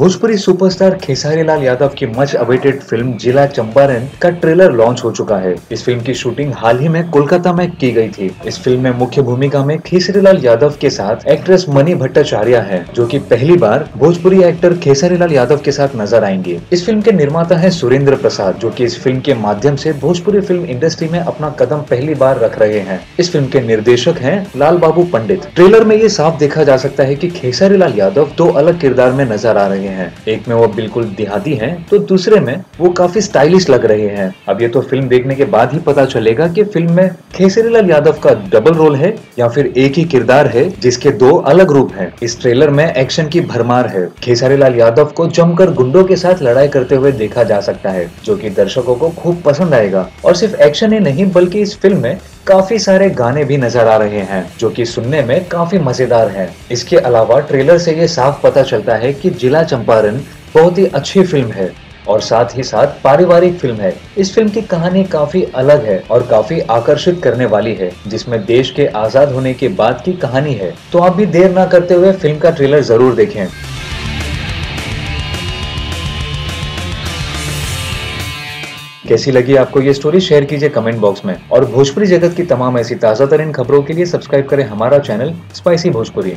Bhojpuri superstar Khesari Lal Yadav की much awaited film जिला चंपारण का ट्रेलर लॉन्च हो चुका है। इस फ़िल्म की शूटिंग हाल ही में कोलकाता में की गई थी। इस फ़िल्म में मुख्य भूमिका में खेसारी लाल यादव के साथ एक्ट्रेस मनी भट्टाचार्य है, जो कि पहली बार भोजपुरी एक्टर खेसारी लाल यादव के साथ नज़र आएँगे। इस फ़िल्म के निर्माता है सुरेंद्र प्रसाद, जो की इस फ़िल्म के माध्यम से भोजपुरी फ़िल्म इंडस्ट्री में अपना कदम पहली बार रख रहे हैं। इस फ़िल्म के निर्देशक है लाल बाबू पंडित। ट्रेलर में ये साफ़ देखा जा सकता है की खेसारी लाल यादव दो अलग किरदार में नज़र आ रहे हैं एक में वो बिल्कुल देहाती हैं तो दूसरे में वो काफ़ी स्टाइलिश लग रहे हैं। अब ये तो फ़िल्म देखने के बाद ही पता चलेगा कि फ़िल्म में खेसरी लाल यादव का डबल रोल है या फिर एक ही किरदार है, जिसके दो अलग रूप है। इस ट्रेलर में एक्शन की भरमार है। खेसारी लाल यादव को जमकर गुंडों के साथ लड़ाई करते हुए देखा जा सकता है, जो की दर्शकों को खूब पसंद आएगा। और सिर्फ़ एक्शन ही नहीं, बल्कि इस फ़िल्म में काफ़ी सारे गाने भी नज़र आ रहे हैं, जो कि सुनने में काफ़ी मज़ेदार है। इसके अलावा ट्रेलर से ये साफ़ पता चलता है कि जिला चंपारण बहुत ही अच्छी फ़िल्म है और साथ ही साथ पारिवारिक फ़िल्म है। इस फ़िल्म की कहानी काफ़ी अलग है और काफ़ी आकर्षित करने वाली है, जिसमें देश के आज़ाद होने के बाद की कहानी है। तो आप भी देर ना करते हुए फ़िल्म का ट्रेलर ज़रूर देखें। कैसी लगी आपको ये स्टोरी शेयर कीजिए कमेंट बॉक्स में। और भोजपुरी जगत की तमाम ऐसी ताज़ा तरीन खबरों के लिए सब्सक्राइब करें हमारा चैनल स्पाइसी भोजपुरी